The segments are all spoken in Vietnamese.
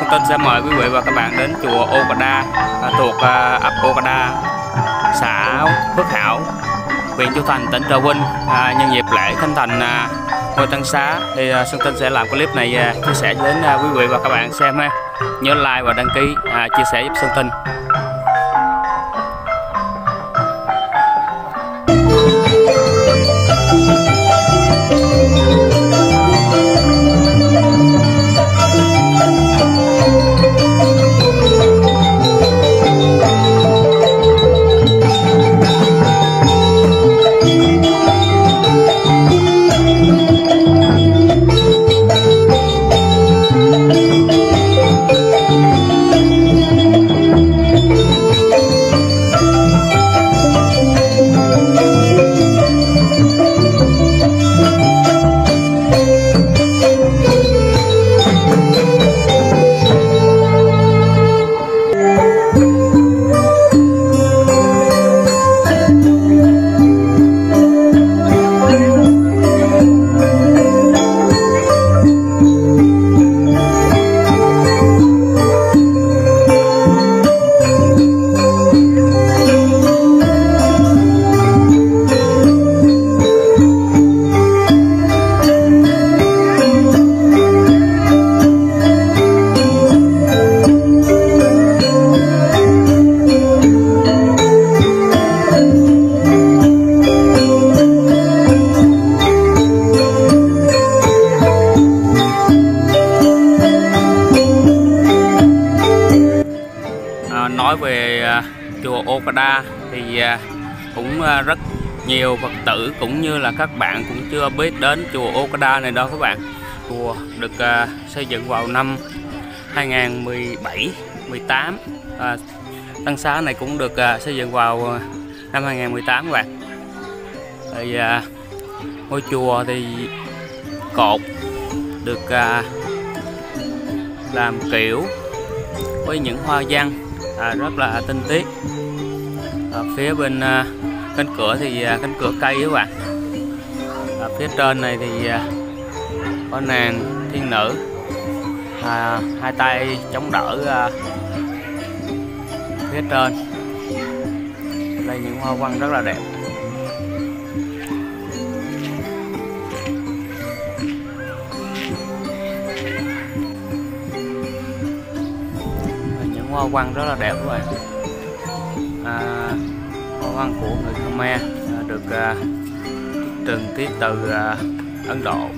thông tin sẽ mời quý vị và các bạn đến chùa Okada à, thuộc à, ấp Okada xã Phước Hảo huyện Châu Thành tỉnh Trà Vinh. À, nhân dịp lễ khánh thành à, ngôi Tân Xá thì à, Xuân Tinh sẽ làm clip này à, chia sẻ đến à, quý vị và các bạn xem ha. Nhớ like và đăng ký à, chia sẻ giúp Sơn Tinh. Thì à, cũng à, rất nhiều Phật tử cũng như là các bạn cũng chưa biết đến chùa Okada này đâu các bạn. Chùa được à, xây dựng vào năm 2017 18 à, Tăng xá này cũng được à, xây dựng vào năm 2018 các bạn. Thì à, ngôi chùa thì cột được à, làm kiểu với những hoa văn à, rất là tinh tế phía bên à, cánh cửa thì à, cánh cửa cây các bạn. Ở phía trên này thì có nàng thiên nữ. À, hai tay chống đỡ à, phía trên. Đây những hoa văn rất là đẹp. Những hoa văn rất là đẹp các bạn. À, văn của người Khmer à, được à, trừng tiết từ à, Ấn Độ.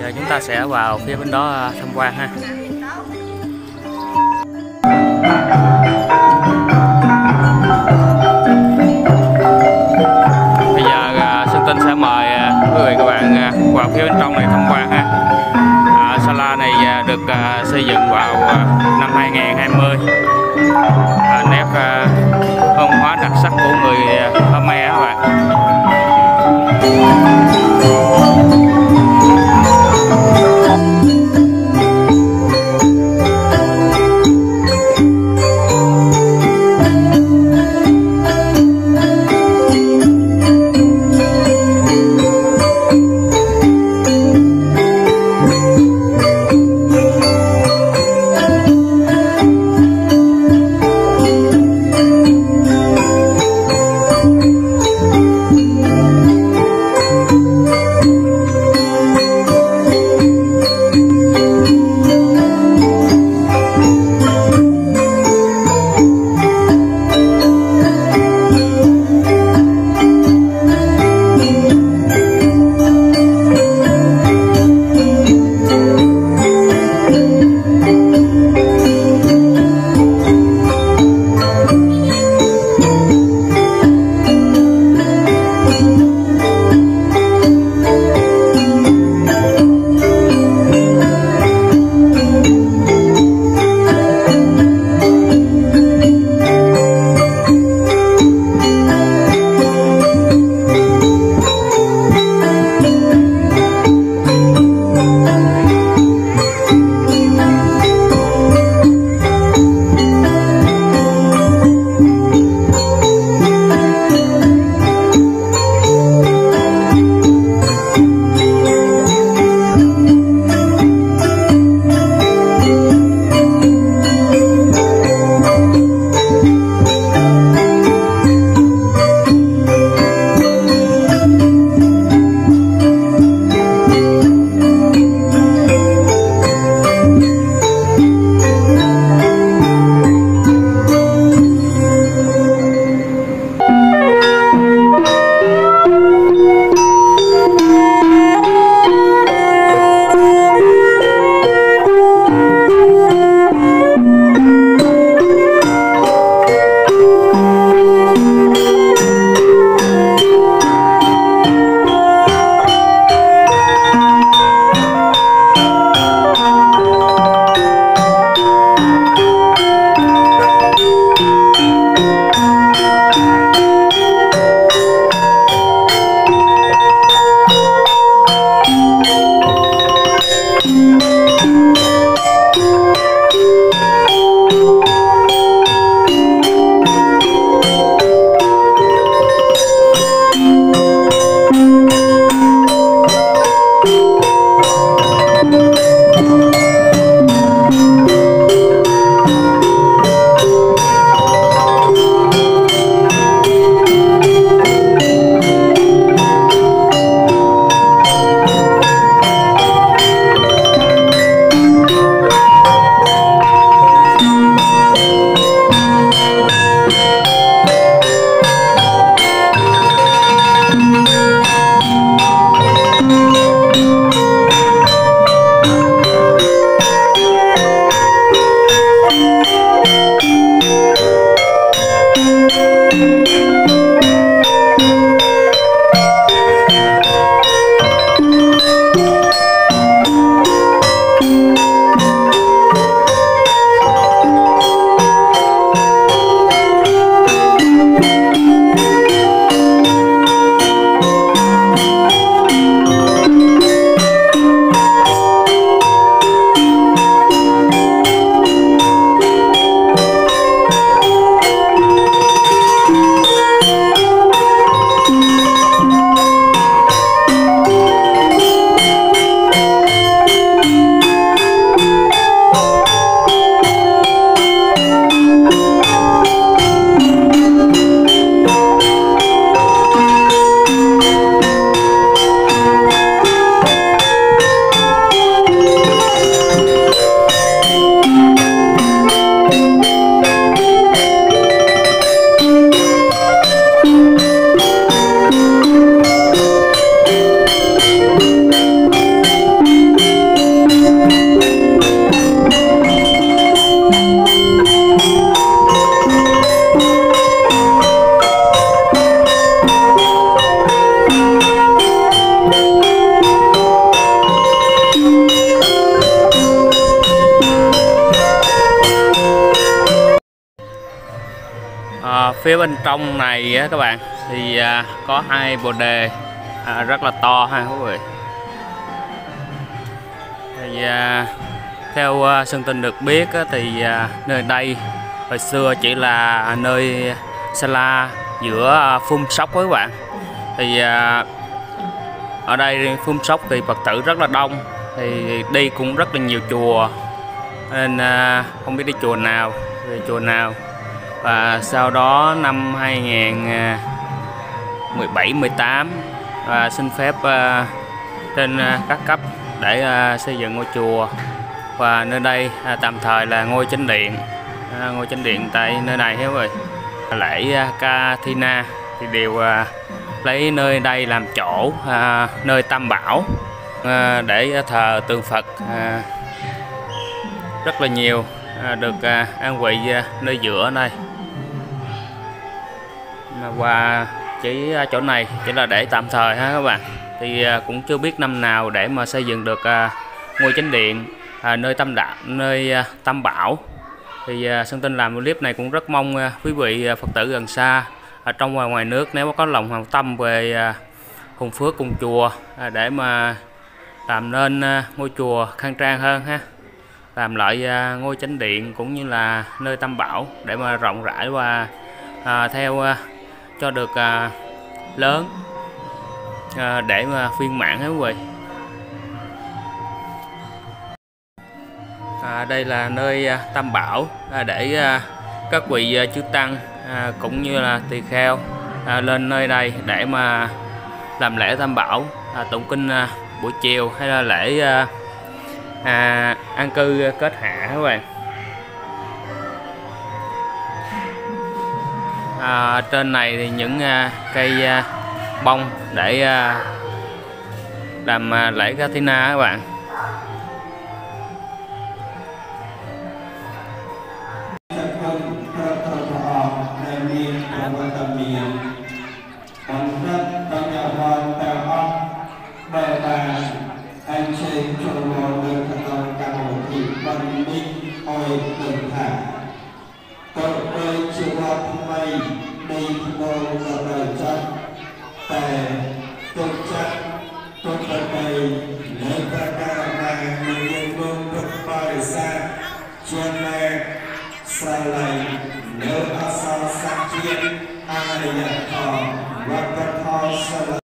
Giờ chúng ta sẽ vào phía bên đó à, tham quan ha. Bây giờ à, Xuân Tinh sẽ mời quý vị các bạn vào phía bên trong này tham quan ha. À, Sala này à, được à, xây dựng vào à, năm 2020 à, nét à, văn hóa đặc sắc của người à, Khmer các bạn. Phía bên trong này á các bạn thì à, có hai bồ đề à, rất là to ha quý vị. Thì à, theo à, Sơn Tinh được biết á, thì à, nơi đây hồi xưa chỉ là nơi Sala giữa à, phun sóc với các bạn. Thì à, ở đây phun sóc thì Phật tử rất là đông thì đi cũng rất là nhiều chùa. Nên à, không biết đi chùa nào về chùa nào và sau đó năm 2017 18 và xin phép à, trên à, các cấp để à, xây dựng ngôi chùa. Và nơi đây tạm thời là ngôi chánh điện ngôi chánh điện tại nơi này hiểu rồi. Lễ Katina thì đều lấy nơi đây làm chỗ nơi tam bảo để thờ tượng Phật rất là nhiều được an vị nơi giữa này. Mà chỉ à, chỗ này chỉ là để tạm thời ha các bạn. Thì à, cũng chưa biết năm nào để mà xây dựng được à, ngôi chánh điện nơi tâm đạo nơi tâm bảo. Thì Sơn Tinh làm clip này cũng rất mong quý vị Phật tử gần xa ở trong và ngoài nước nếu có lòng hào tâm về hùng phước cùng chùa để mà làm nên ngôi chùa khang trang hơn ha. Làm lại ngôi chánh điện cũng như là nơi tam bảo để mà rộng rãi và à, theo cho được à, lớn à, để mà phiên mạng hết quý vị. À, đây là nơi à, tam bảo à, để à, các vị à, chư tăng à, cũng như là tỳ kheo à, lên nơi đây để mà làm lễ tam bảo à, tụng kinh à, buổi chiều hay là lễ à, à, an cư kết hạ các bạn à, trên này thì những à, cây à, bông để à, làm à, lễ Katina các bạn. ទុកបីនៅបកាណាមានយើងមកទុកបរិស័ទជាមេស្រឡៃនៅអសរសាស្ត្រជាតិអរិយធម៌វត្តធម៌សិល